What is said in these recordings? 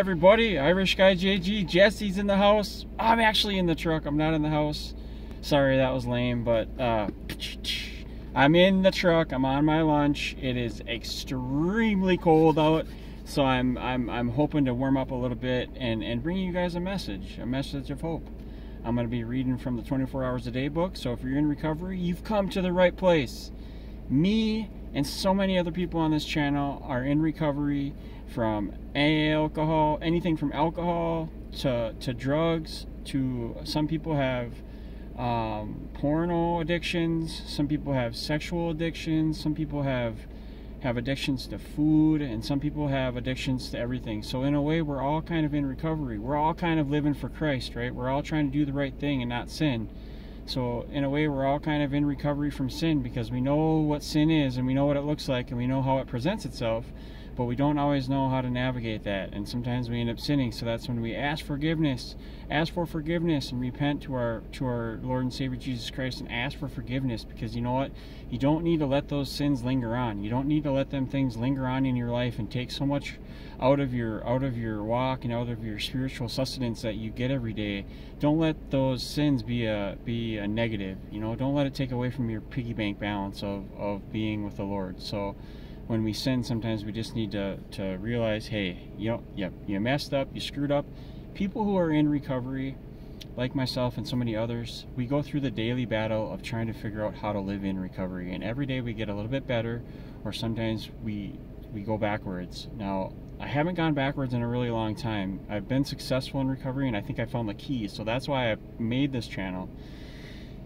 everybody irish guy jg jesse's in the house. I'm actually in the truck i'm not in the house. Sorry that was lame but uh i'm in the truck i'm on my lunch. It is extremely cold out so i'm i'm i'm hoping to warm up a little bit and and bring you guys a message a message of hope. I'm going to be reading from the 24 hours a day book so if you're in recovery you've come to the right place. Me and so many other people on this channel are in recovery from alcohol, anything from alcohol to, to drugs to some people have um, porno addictions, some people have sexual addictions, some people have have addictions to food, and some people have addictions to everything. So in a way, we're all kind of in recovery. We're all kind of living for Christ, right? We're all trying to do the right thing and not sin. So in a way, we're all kind of in recovery from sin because we know what sin is and we know what it looks like and we know how it presents itself but we don't always know how to navigate that. And sometimes we end up sinning. So that's when we ask forgiveness ask for forgiveness and repent to our to our lord and savior jesus christ and ask for forgiveness because you know what? You don't need to let those sins linger on. You don't need to let them things linger on in your life and take so much out of your out of your walk and out of your spiritual sustenance that you get every day. Don't let those sins be a be a negative you know? Don't let it take away from your piggy bank balance of of being with the lord. So when we sin, sometimes we just need to, to realize, hey, you know, yep, you messed up, you screwed up. People who are in recovery, like myself and so many others, we go through the daily battle of trying to figure out how to live in recovery. And every day we get a little bit better, or sometimes we we go backwards. Now, I haven't gone backwards in a really long time. I've been successful in recovery, and I think I found the key. So that's why I made this channel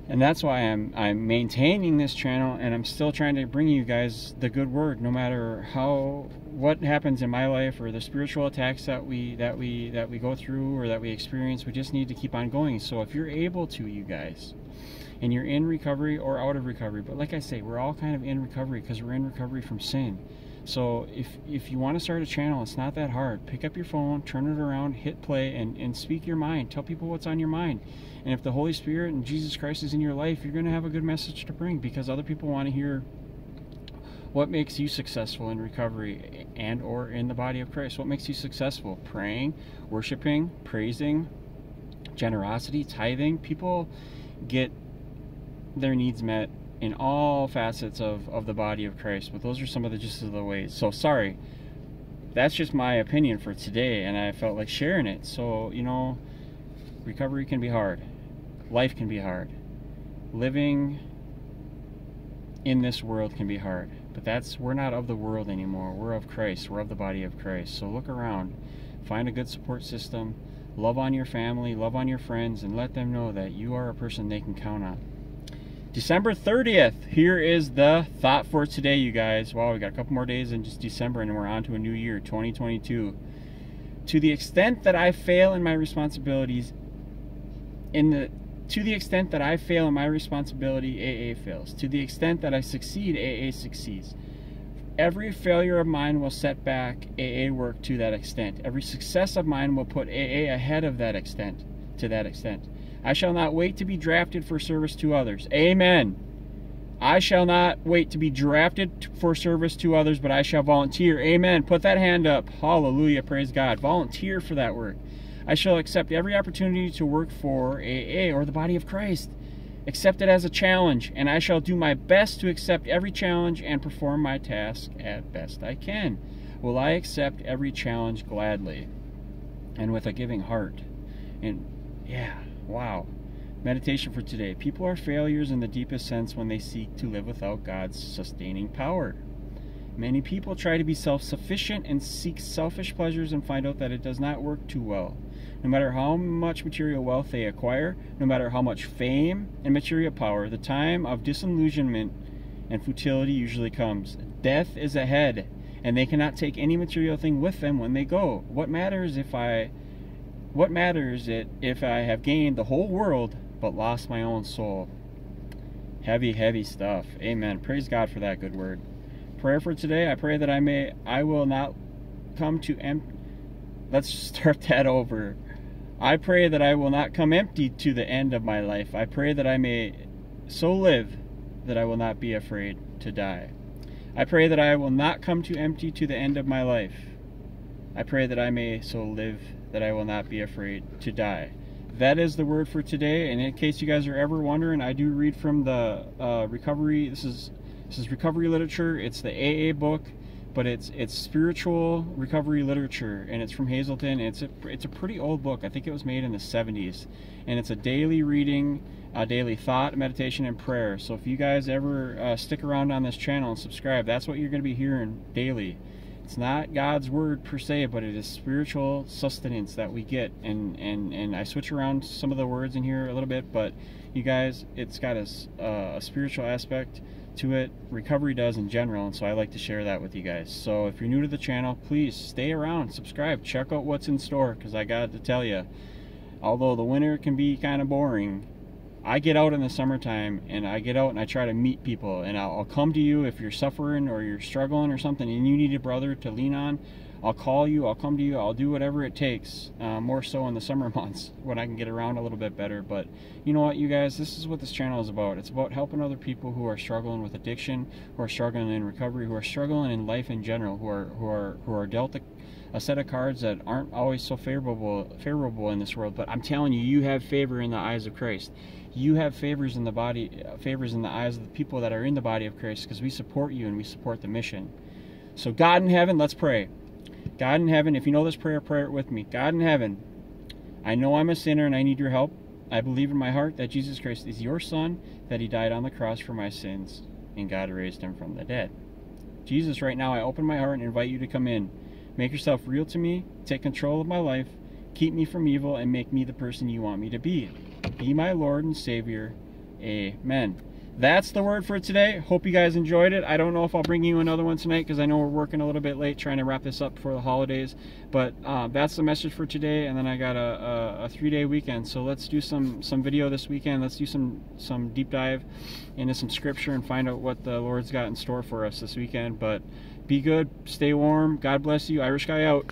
and that's why I'm I'm maintaining this channel and I'm still trying to bring you guys the good word no matter how what happens in my life or the spiritual attacks that we that we that we go through or that we experience we just need to keep on going. So if you're able to you guys and you're in recovery or out of recovery but like I say we're all kind of in recovery because we're in recovery from sin so if if you want to start a channel, it's not that hard. Pick up your phone, turn it around, hit play, and, and speak your mind. Tell people what's on your mind. And if the Holy Spirit and Jesus Christ is in your life, you're going to have a good message to bring because other people want to hear what makes you successful in recovery and or in the body of Christ. What makes you successful? Praying, worshiping, praising, generosity, tithing. People get their needs met in all facets of, of the body of Christ. But those are some of the just of the ways. So sorry. That's just my opinion for today and I felt like sharing it. So, you know, recovery can be hard. Life can be hard. Living in this world can be hard. But that's we're not of the world anymore. We're of Christ. We're of the body of Christ. So look around. Find a good support system. Love on your family, love on your friends, and let them know that you are a person they can count on. December 30th. Here is the thought for today, you guys. Wow, we got a couple more days in just December and we're on to a new year, 2022. To the extent that I fail in my responsibilities, in the to the extent that I fail in my responsibility, AA fails. To the extent that I succeed, AA succeeds. Every failure of mine will set back AA work to that extent. Every success of mine will put AA ahead of that extent, to that extent. I shall not wait to be drafted for service to others. Amen. I shall not wait to be drafted for service to others, but I shall volunteer. Amen. Put that hand up. Hallelujah. Praise God. Volunteer for that work. I shall accept every opportunity to work for AA or the body of Christ. Accept it as a challenge, and I shall do my best to accept every challenge and perform my task at best I can. Will I accept every challenge gladly and with a giving heart? And yeah. Wow. Meditation for today. People are failures in the deepest sense when they seek to live without God's sustaining power. Many people try to be self sufficient and seek selfish pleasures and find out that it does not work too well. No matter how much material wealth they acquire, no matter how much fame and material power, the time of disillusionment and futility usually comes. Death is ahead, and they cannot take any material thing with them when they go. What matters if I what matters it if I have gained the whole world but lost my own soul? Heavy, heavy stuff. Amen. Praise God for that good word. Prayer for today. I pray that I may, I will not come to empty. Let's start that over. I pray that I will not come empty to the end of my life. I pray that I may so live that I will not be afraid to die. I pray that I will not come to empty to the end of my life. I pray that I may so live that I will not be afraid to die. That is the word for today. And in case you guys are ever wondering, I do read from the uh, recovery. This is this is recovery literature. It's the AA book, but it's it's spiritual recovery literature, and it's from Hazelden. It's a it's a pretty old book. I think it was made in the 70s, and it's a daily reading, a daily thought, meditation, and prayer. So if you guys ever uh, stick around on this channel and subscribe, that's what you're going to be hearing daily. It's not God's word per se, but it is spiritual sustenance that we get. And and and I switch around some of the words in here a little bit, but you guys, it's got a, uh, a spiritual aspect to it. Recovery does in general, and so I like to share that with you guys. So if you're new to the channel, please stay around, subscribe, check out what's in store, because I got to tell you, although the winter can be kind of boring, I get out in the summertime and I get out and I try to meet people and I'll, I'll, come to you if you're suffering or you're struggling or something and you need a brother to lean on. I'll call you, I'll come to you, I'll do whatever it takes, uh, more so in the summer months when I can get around a little bit better. But you know what, you guys, this is what this channel is about. It's about helping other people who are struggling with addiction, who are struggling in recovery, who are struggling in life in general, who are who are who are dealt a, a set of cards that aren't always so favorable favorable in this world. But I'm telling you, you have favor in the eyes of Christ you have favors in the body uh, favors in the eyes of the people that are in the body of Christ because we support you and we support the mission. So God in heaven, let's pray. God in heaven, if you know this prayer, pray it with me. God in heaven, I know I'm a sinner and I need your help. I believe in my heart that Jesus Christ is your son, that he died on the cross for my sins, and God raised him from the dead. Jesus, right now I open my heart and invite you to come in. Make yourself real to me, take control of my life, keep me from evil, and make me the person you want me to be. Be my Lord and Savior. Amen. That's the word for today. Hope you guys enjoyed it. I don't know if I'll bring you another one tonight because I know we're working a little bit late trying to wrap this up before the holidays. But uh, that's the message for today. And then I got a, a, a three-day weekend. So let's do some some video this weekend. Let's do some some deep dive into some scripture and find out what the Lord's got in store for us this weekend. But be good. Stay warm. God bless you. Irish guy out.